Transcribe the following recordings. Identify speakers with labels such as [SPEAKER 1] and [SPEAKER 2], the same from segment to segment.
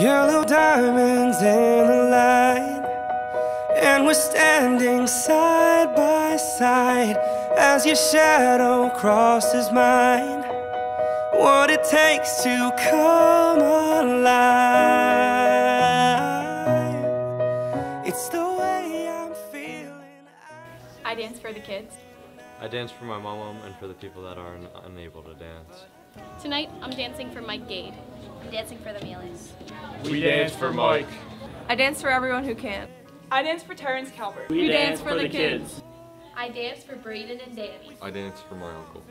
[SPEAKER 1] Yellow diamonds in the light, and we're standing side by side as your shadow crosses mine. What it takes to come alive. It's the way I'm feeling.
[SPEAKER 2] I dance for the kids.
[SPEAKER 3] I dance for my mom and for the people that are unable to dance.
[SPEAKER 2] Tonight, I'm dancing for Mike Gade.
[SPEAKER 4] I'm dancing for the Mealies.
[SPEAKER 5] We dance for Mike.
[SPEAKER 6] I dance for everyone who can.
[SPEAKER 7] I dance for Terrence Calvert.
[SPEAKER 5] We dance for the kids.
[SPEAKER 4] I dance for Braden and Danny.
[SPEAKER 3] I dance for my uncle.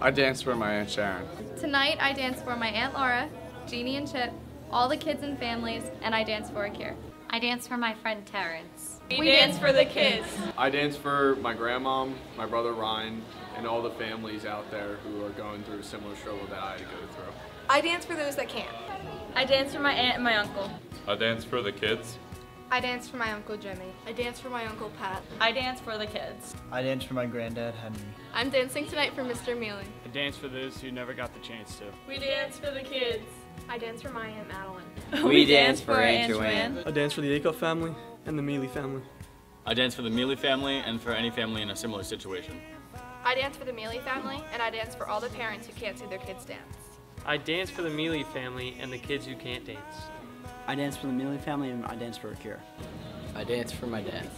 [SPEAKER 5] I dance for my Aunt Sharon.
[SPEAKER 2] Tonight, I dance for my Aunt Laura, Jeannie and Chip, all the kids and families, and I dance for Akir.
[SPEAKER 4] I dance for my friend Terrence.
[SPEAKER 7] We, dance for the kids.
[SPEAKER 8] I dance for my grandmom, my brother Ryan, and all the families out there who are going through a similar struggle that I go through.
[SPEAKER 6] I dance for those that can't.
[SPEAKER 2] I dance for my aunt and my uncle.
[SPEAKER 9] I dance for the kids.
[SPEAKER 6] I dance for my Uncle Jimmy. I dance for my Uncle Pat.
[SPEAKER 2] I dance for the kids.
[SPEAKER 10] I dance for my granddad Henry.
[SPEAKER 6] I'm dancing tonight for Mr. Mealy.
[SPEAKER 5] I dance for those who never got the chance to.
[SPEAKER 2] We dance for the kids.
[SPEAKER 6] I dance for my Aunt Madeline.
[SPEAKER 10] We dance for Aunt Joanne.
[SPEAKER 1] I dance for the Aco family and the Mealy family.
[SPEAKER 9] I dance for the Mealy family and for any family in a similar situation.
[SPEAKER 6] I dance for the Mealy family, and I dance for all the parents who can't see their kids dance.
[SPEAKER 1] I dance for the Mealy family and the kids who can't dance.
[SPEAKER 10] I dance for the Mealy family and I dance for a cure.
[SPEAKER 11] I dance for my dad.